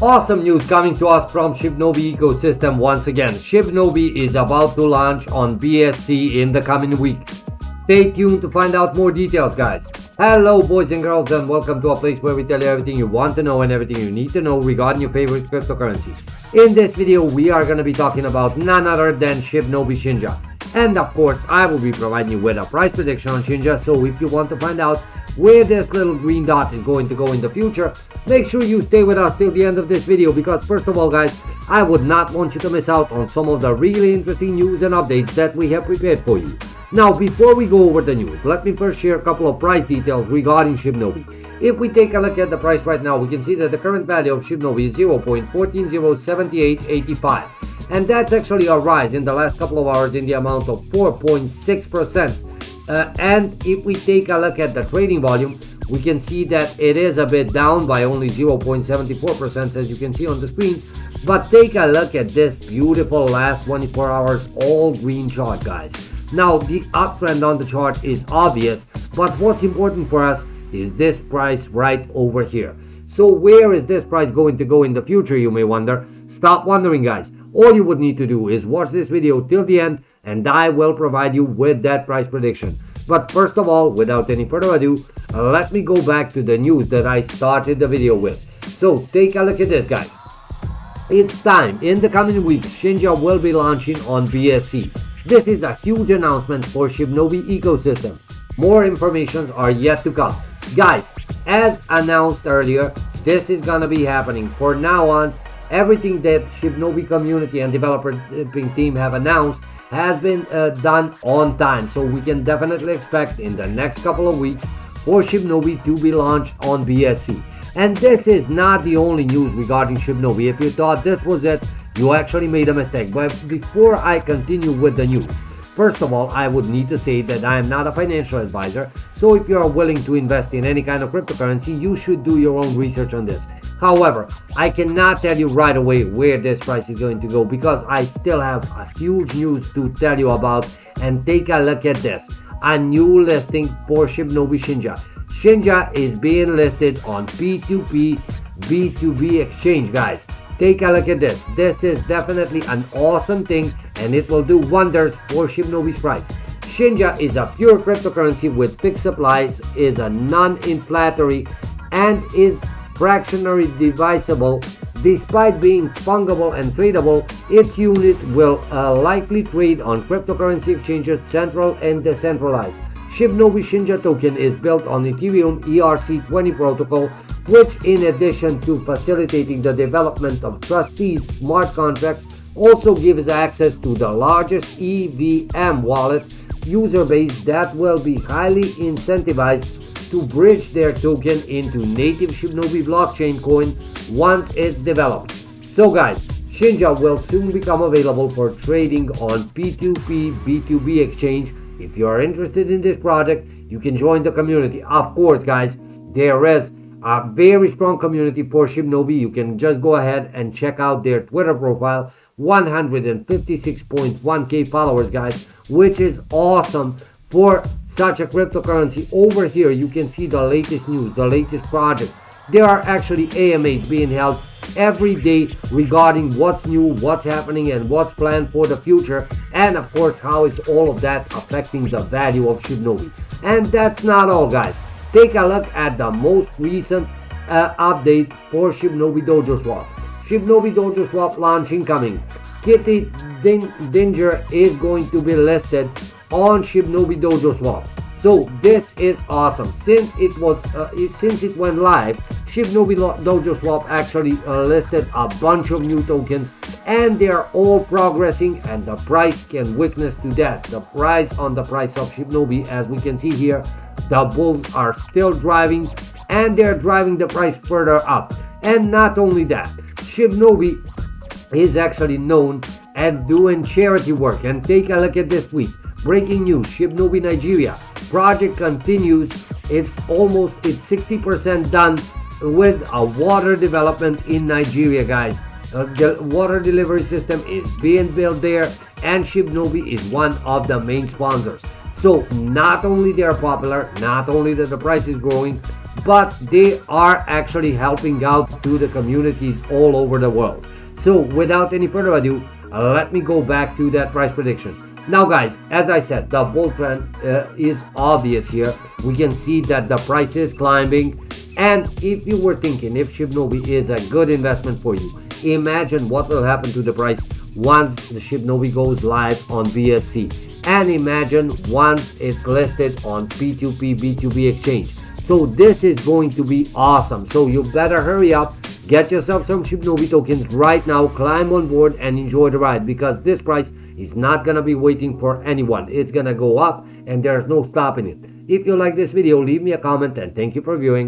Awesome news coming to us from Shibnobi ecosystem once again. Shibnobi is about to launch on BSC in the coming weeks. Stay tuned to find out more details, guys. Hello, boys and girls, and welcome to a place where we tell you everything you want to know and everything you need to know regarding your favorite cryptocurrency. In this video, we are going to be talking about none other than Shibnobi Shinja. And of course, I will be providing you with a price prediction on Shinja, so if you want to find out where this little green dot is going to go in the future, make sure you stay with us till the end of this video because first of all guys, I would not want you to miss out on some of the really interesting news and updates that we have prepared for you. Now before we go over the news, let me first share a couple of price details regarding Shibnobi. If we take a look at the price right now, we can see that the current value of Shibnobi is 0.1407885 and that's actually a rise in the last couple of hours in the amount of 4.6%. Uh, and if we take a look at the trading volume, we can see that it is a bit down by only 0.74% as you can see on the screens. But take a look at this beautiful last 24 hours all green chart guys. Now the uptrend on the chart is obvious, but what's important for us is this price right over here. So where is this price going to go in the future you may wonder? Stop wondering guys. All you would need to do is watch this video till the end and I will provide you with that price prediction. But first of all, without any further ado, let me go back to the news that I started the video with. So take a look at this guys. It's time. In the coming weeks, Shinja will be launching on BSC. This is a huge announcement for Shibnobi ecosystem. More informations are yet to come. Guys, as announced earlier, this is gonna be happening. For now on, everything that Shibnobi community and developing team have announced has been uh, done on time. So we can definitely expect in the next couple of weeks for Shibnobi to be launched on BSC. And this is not the only news regarding Shibnobi. If you thought this was it, you actually made a mistake. But before I continue with the news, First of all, I would need to say that I am not a financial advisor, so if you are willing to invest in any kind of cryptocurrency, you should do your own research on this. However, I cannot tell you right away where this price is going to go because I still have a huge news to tell you about and take a look at this. A new listing for Shibnobi Shinja. Shinja is being listed on P2P B2B exchange guys. Take a look at this. This is definitely an awesome thing and it will do wonders for Shibnobi's price. Shinja is a pure cryptocurrency with fixed supplies, is a non-inflationary, and is fractionary divisible. Despite being fungible and tradable, its unit will uh, likely trade on cryptocurrency exchanges central and decentralized. Shibnobi Shinja token is built on Ethereum ERC20 protocol, which in addition to facilitating the development of trustees smart contracts, also gives access to the largest EVM wallet user base that will be highly incentivized to bridge their token into native Shibnobi blockchain coin once it's developed. So guys, Shinja will soon become available for trading on P2P B2B exchange. If you are interested in this project, you can join the community. Of course, guys, there is a very strong community for Shibnobi. You can just go ahead and check out their Twitter profile. 156.1k followers, guys, which is awesome for such a cryptocurrency. Over here, you can see the latest news, the latest projects. There are actually AMAs being held every day regarding what's new, what's happening, and what's planned for the future, and of course, how is all of that affecting the value of Shibnobi. And that's not all, guys take a look at the most recent uh, update for Shibnobi Dojo Swap. Shibnobi Dojo Swap launch incoming. Kitty Din Dinger is going to be listed on Shibnobi Dojo Swap. So this is awesome. Since it was, uh, it, since it went live, Shibnobi Dojo Swap actually uh, listed a bunch of new tokens, and they are all progressing, and the price can witness to that. The price on the price of Shibnobi, as we can see here, the bulls are still driving, and they're driving the price further up. And not only that, Shibnobi is actually known and doing charity work. And take a look at this tweet. Breaking news, Shibnobi Nigeria project continues. It's almost, it's 60% done with a water development in Nigeria, guys. Uh, the water delivery system is being built there and Shibnobi is one of the main sponsors. So not only they are popular, not only that the price is growing, but they are actually helping out to the communities all over the world. So without any further ado, let me go back to that price prediction. Now guys, as I said, the bull trend uh, is obvious here. We can see that the price is climbing. And if you were thinking if Shibnobi is a good investment for you, imagine what will happen to the price once the Shibnobi goes live on BSC. And imagine once it's listed on P2P B2B exchange. So this is going to be awesome. So you better hurry up Get yourself some Shibnobi tokens right now, climb on board and enjoy the ride because this price is not gonna be waiting for anyone. It's gonna go up and there's no stopping it. If you like this video, leave me a comment and thank you for viewing.